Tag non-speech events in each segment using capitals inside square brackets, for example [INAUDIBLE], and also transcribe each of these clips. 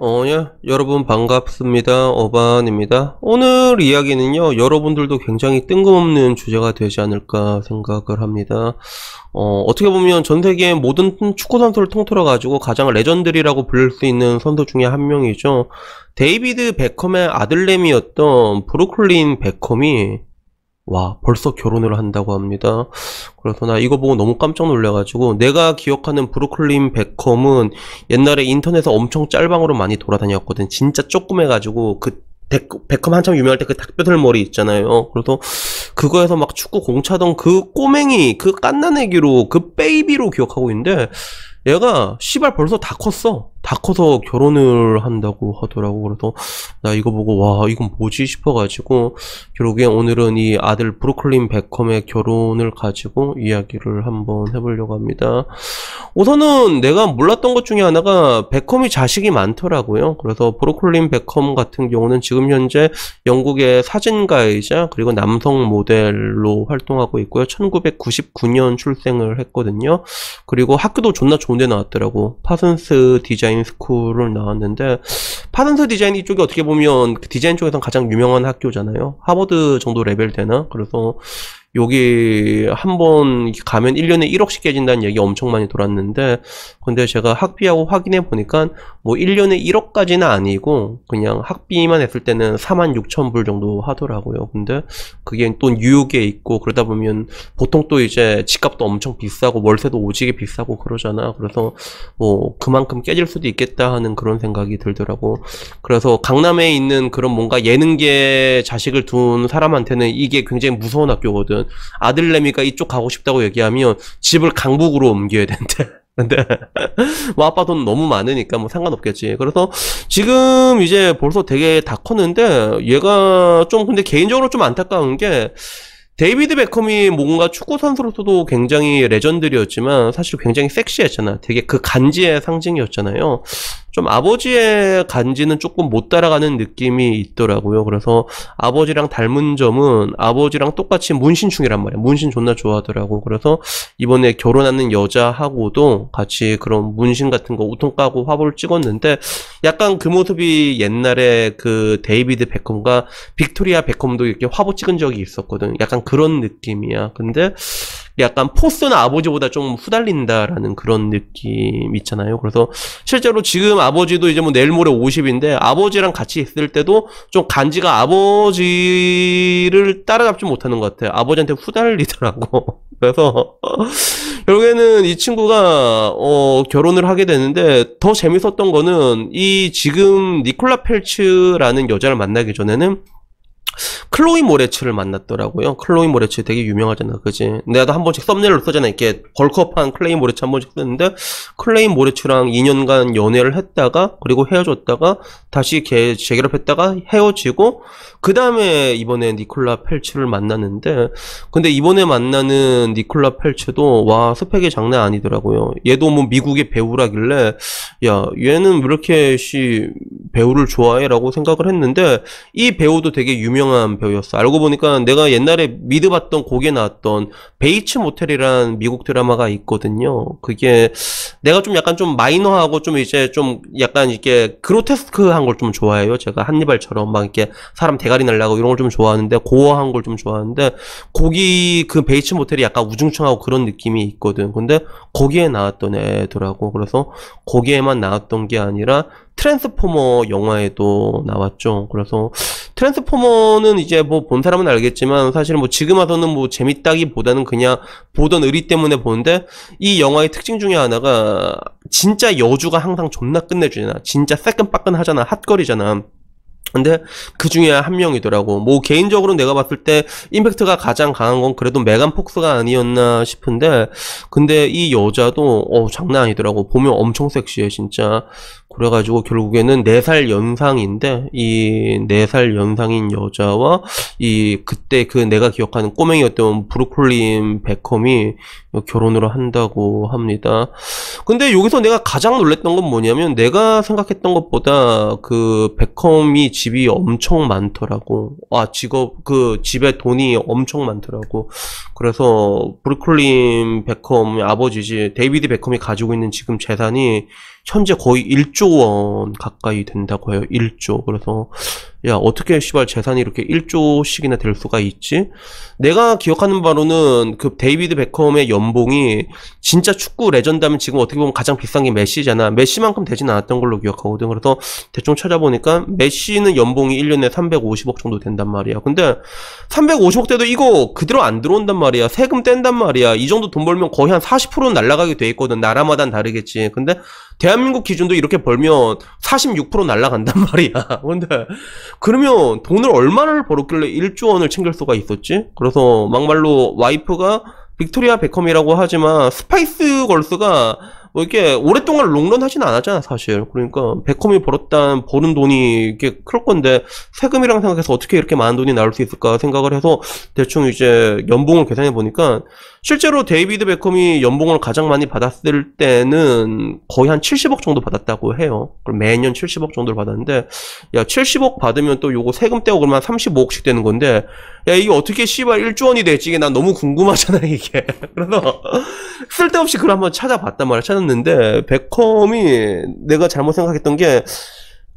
어, 예. 여러분 반갑습니다. 어반입니다. 오늘 이야기는요, 여러분들도 굉장히 뜬금없는 주제가 되지 않을까 생각을 합니다. 어, 어떻게 보면 전 세계 모든 축구 선수를 통틀어 가지고 가장 legendary라고 불릴 수 있는 선수 중에 한 명이죠. 데이비드 베컴의 아들내미였던 브루클린 베컴이 와, 벌써 결혼을 한다고 합니다. 그래서 나 이거 보고 너무 깜짝 놀래가지고, 내가 기억하는 브루클린 베컴은 옛날에 인터넷에 엄청 짤방으로 많이 돌아다녔거든. 진짜 조그매가지고, 그, 베컴 한참 유명할 때 그 닭뼈들 머리 있잖아요. 그래서 그거에서 막 축구 공차던 그 꼬맹이, 그 깐난 애기로, 그 베이비로 기억하고 있는데, 얘가 씨발 벌써 다 컸어. 다 커서 결혼을 한다고 하더라고. 그래서 나 이거 보고 와 이건 뭐지 싶어가지고 결국에 오늘은 이 아들 브루클린 베컴의 결혼을 가지고 이야기를 한번 해보려고 합니다. 우선은 내가 몰랐던 것 중에 하나가 베컴이 자식이 많더라고요. 그래서 브루클린 베컴 같은 경우는 지금 현재 영국의 사진가이자 그리고 남성 모델로 활동하고 있고요. 1999년 출생을 했거든요. 그리고 학교도 존나 좋은 데 나왔더라고. 파슨스 디자인 디자인 스쿨을 나왔는데 파슨스 디자인 이쪽이 어떻게 보면 그 디자인 쪽에서 가장 유명한 학교잖아요. 하버드 정도 레벨 되나? 그래서 여기 한 번 가면 1년에 1억씩 깨진다는 얘기 엄청 많이 돌았는데 근데 제가 학비하고 확인해 보니까 뭐 1년에 1억까지는 아니고 그냥 학비만 했을 때는 4만 6천 불 정도 하더라고요. 근데 그게 또 뉴욕에 있고 그러다 보면 보통 또 이제 집값도 엄청 비싸고 월세도 오지게 비싸고 그러잖아. 그래서 뭐 그만큼 깨질 수도 있겠다 하는 그런 생각이 들더라고. 그래서 강남에 있는 그런 뭔가 예능계 자식을 둔 사람한테는 이게 굉장히 무서운 학교거든. 아들내미가 이쪽 가고 싶다고 얘기하면 집을 강북으로 옮겨야 된대. [LAUGHS] 근데 뭐 아빠 돈 너무 많으니까 뭐 상관없겠지. 그래서 지금 이제 벌써 되게 다 컸는데 얘가 좀 근데 개인적으로 좀 안타까운 게 데이비드 베컴이 뭔가 축구 선수로서도 굉장히 legendary였지만 사실 굉장히 섹시했잖아. 되게 그 간지의 상징이었잖아요. 좀 아버지의 간지는 조금 못 따라가는 느낌이 있더라고요. 그래서 아버지랑 닮은 점은 아버지랑 똑같이 문신충이란 말이야. 문신 존나 좋아하더라고. 그래서 이번에 결혼하는 여자하고도 같이 그런 문신 같은 거 웃통 까고 화보를 찍었는데 약간 그 모습이 옛날에 그 데이비드 베컴과 빅토리아 베컴도 이렇게 화보 찍은 적이 있었거든. 약간 그런 느낌이야. 근데 약간 포스는 아버지보다 좀 후달린다라는 그런 느낌 있잖아요. 그래서 실제로 지금 아버지도 이제 뭐 내일 모레 50인데 아버지랑 같이 있을 때도 좀 간지가 아버지를 따라잡지 못하는 것 같아요. 아버지한테 후달리더라고. [LAUGHS] 그래서 결국에는 이 친구가 어, 결혼을 하게 되는데 더 재밌었던 거는 이 지금 니콜라 펠츠라는 여자를 만나기 전에는 클로이 모레츠를 만났더라고요. 클로이 모레츠 되게 유명하잖아, 그지? 내가 한 번씩 썸네일로 쓰잖아. 이렇게 bulk up한 클로이 모레츠 한 번씩 쓰는데 클로이 모레츠랑 2년간 연애를 했다가 그리고 헤어졌다가 다시 개, 재결합했다가 헤어지고 그 다음에 이번에 니콜라 펠츠를 만났는데 근데 이번에 만나는 니콜라 펠츠도 와 스펙이 장난 아니더라고요. 얘도 뭐 미국의 배우라길래 야 얘는 왜 이렇게 씨 배우를 좋아해라고 생각을 했는데 이 배우도 되게 유명 한 배우였어. 알고 보니까 내가 옛날에 믿어봤던 곡에 나왔던 베이츠 모텔이란 미국 드라마가 있거든요. 그게 내가 좀 약간 좀 마이너하고 좀 이제 좀 약간 이렇게 그로테스크한 걸 좀 좋아해요. 제가 한니발처럼 막 이렇게 사람 대가리 날라고 이런 걸 좀 좋아하는데 고어한 걸 좀 좋아하는데 거기 그 베이츠 모텔이 약간 우중충하고 그런 느낌이 있거든. 근데 거기에 나왔던 애더라고. 그래서 거기에만 나왔던 게 아니라 트랜스포머 영화에도 나왔죠. 그래서 트랜스포머는 이제 뭐 본 사람은 알겠지만 사실은 뭐 지금 와서는 뭐 재밌다기보다는 그냥 보던 의리 때문에 보는데 이 영화의 특징 중에 하나가 진짜 여주가 항상 존나 끝내주잖아. 진짜 새끈빠끈 하잖아. 핫거리잖아. 근데 그 중에 한 명이더라고. 뭐 개인적으로 내가 봤을 때 임팩트가 가장 강한 건 그래도 메간 폭스가 아니었나 싶은데 근데 이 여자도 어 장난 아니더라고. 보면 엄청 섹시해 진짜. 그래가지고 결국에는 4살 연상인데 이 4살 연상인 여자와 이 그때 그 내가 기억하는 꼬맹이였던 브루클린 베컴이 결혼을 한다고 합니다. 근데 여기서 내가 가장 놀랬던 건 뭐냐면 내가 생각했던 것보다 그 베컴이 집이 엄청 많더라고. 아 직업 그 집에 돈이 엄청 많더라고. 그래서 브루클린 베컴 아버지지 데이비드 베컴이 가지고 있는 지금 재산이 현재 거의 1조 원 가까이 된다고 해요. 1조. 그래서 야 어떻게 씨발 재산이 이렇게 1조씩이나 될 수가 있지? 내가 기억하는 바로는 그 데이비드 베컴의 연봉이 진짜 축구 레전드하면 지금 어떻게 보면 가장 비싼 게 메시잖아. 메시만큼 되진 않았던 걸로 기억하거든. 그래서 대충 찾아보니까 메시는 연봉이 1년에 350억 정도 된단 말이야. 근데 350억 대도 이거 그대로 안 들어온단 말이야. 세금 뗀단 말이야. 이 정도 돈 벌면 거의 한 40%는 날라가게 돼 있거든. 나라마다 다르겠지. 근데 대한민국 기준도 이렇게 벌면 46% 날라간단 [LAUGHS] 말이야. 근데 그러면 돈을 얼마를 벌었길래 1조 원을 챙길 수가 있었지? 그래서 막말로 와이프가 빅토리아 베컴이라고 하지만 스파이스 걸스가 뭐 이렇게 오랫동안 롱런 하진 않았잖아 사실 그러니까 베컴이 벌었단 버는 돈이 이게 클 건데 세금이랑 생각해서 어떻게 이렇게 많은 돈이 나올 수 있을까 생각을 해서 대충 이제 연봉을 계산해 보니까 실제로 데이비드 베컴이 연봉을 가장 많이 받았을 때는 거의 한 70억 정도 받았다고 해요. 그럼 매년 70억 정도를 받았는데 야 70억 받으면 또 요거 세금 떼고 그러면 35억씩 되는 건데 야 이게 어떻게 씨발 1조 원이 될지 이게 난 너무 궁금하잖아 이게. [LAUGHS] 그래서 쓸데없이 그걸 한번 찾아봤단 말이야. 찾았 는데 베컴이 내가 잘못 생각했던 게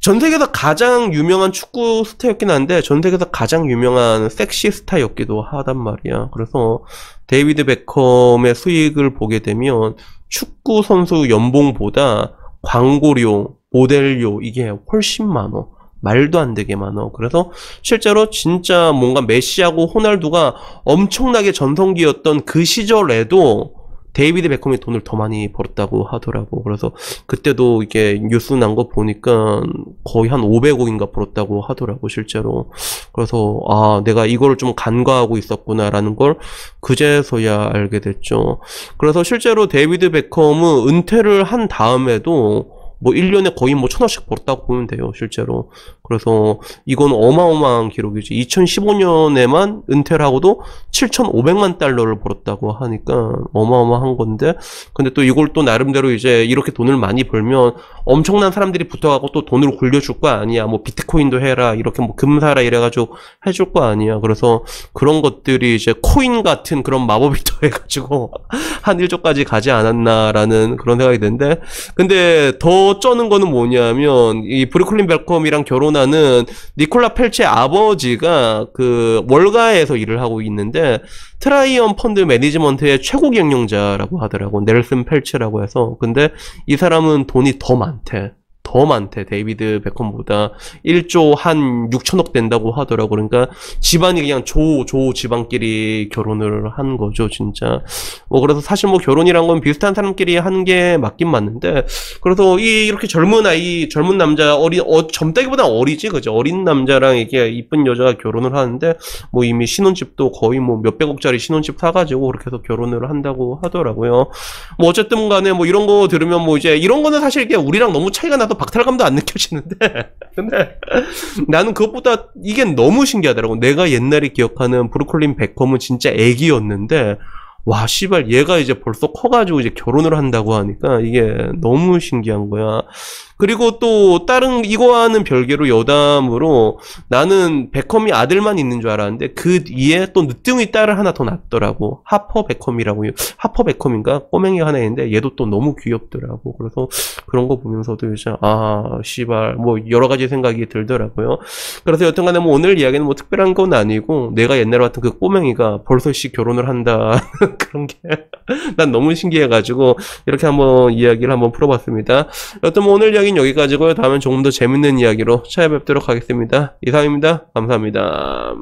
전 세계에서 가장 유명한 축구 스타였긴 한데 전 세계에서 가장 유명한 섹시 스타였기도 하단 말이야. 그래서 데이비드 베컴의 수익을 보게 되면 축구 선수 연봉보다 광고료, 모델료 이게 훨씬 많어. 말도 안 되게 많어. 그래서 실제로 진짜 뭔가 메시하고 호날두가 엄청나게 전성기였던 그 시절에도 데이비드 베컴이 돈을 더 많이 벌었다고 하더라고. 그래서 그때도 이게 뉴스 난 거 보니까 거의 한 500억인가 벌었다고 하더라고, 실제로. 그래서, 아, 내가 이거를 좀 간과하고 있었구나라는 걸 그제서야 알게 됐죠. 그래서 실제로 데이비드 베컴은 은퇴를 한 다음에도 뭐 1년에 거의 뭐 천억씩 벌었다고 보면 돼요, 실제로. 그래서 이건 어마어마한 기록이지. 2015년에만 은퇴를 하고도 7,500만 달러를 벌었다고 하니까 어마어마한 건데, 근데 또 이걸 또 나름대로 이제 이렇게 돈을 많이 벌면 엄청난 사람들이 붙어가고 또 돈을 굴려줄 거 아니야. 뭐 비트코인도 해라, 이렇게 뭐 금 사라 이래가지고 해줄 거 아니야. 그래서 그런 것들이 이제 코인 같은 그런 마법이 [LAUGHS] 더해가지고 한 1조까지 가지 않았나라는 그런 생각이 드는데, 근데 더 쩌는 거는 뭐냐면 이 브루클린 벨컴이랑 결혼 하는 니콜라 펠츠의 아버지가 그 월가에서 일을 하고 있는데 트라이언 펀드 매니지먼트의 최고 경영자라고 하더라고. 넬슨 펠츠라고 해서. 근데 이 사람은 돈이 더 많대 더 많대 데이비드 베컴보다. 1조 한 6천억 된다고 하더라고. 그러니까 집안이 그냥 조 조 집안끼리 결혼을 한 거죠 진짜. 뭐 그래서 사실 뭐 결혼이란 건 비슷한 사람끼리 하는 게 맞긴 맞는데 그래서 이 이렇게 젊은 아이 젊은 남자 어리 어 젊다기보다 어리지 그죠? 어린 남자랑 이게 이쁜 여자가 결혼을 하는데 뭐 이미 신혼집도 거의 뭐 몇백억짜리 신혼집 사가지고 그렇게 해서 결혼을 한다고 하더라고요. 뭐 어쨌든 간에 뭐 이런 거 들으면 뭐 이제 이런 거는 사실 이게 우리랑 너무 차이가 나서 박탈감도 안 느껴지는데. [LAUGHS] 근데 나는 그것보다 이게 너무 신기하더라고. 내가 옛날에 기억하는 브루클린 베컴은 진짜 애기였는데 와 씨발 얘가 이제 벌써 커가지고 이제 결혼을 한다고 하니까 이게 너무 신기한 거야. 그리고 또 다른 이거와는 별개로 여담으로 나는 베컴이 아들만 있는 줄 알았는데 그 뒤에 또 늦둥이 딸을 하나 더 낳더라고. 하퍼 베컴이라고. 하퍼 베컴인가? 꼬맹이가 하나 있는데 얘도 또 너무 귀엽더라고. 그래서 그런 거 보면서도 이제 아 씨발 뭐 여러 가지 생각이 들더라고요. 그래서 여튼간에 뭐 오늘 이야기는 뭐 특별한 건 아니고 내가 옛날에 봤던 그 꼬맹이가 벌써 씨 결혼을 한다 [LAUGHS] [LAUGHS] 그런 게. [LAUGHS] 난 너무 신기해가지고 이렇게 한번 이야기를 한번 풀어봤습니다. 여튼 뭐 오늘 이야기는 여기까지고요. 다음엔 조금 더 재밌는 이야기로 찾아뵙도록 하겠습니다. 이상입니다. 감사합니다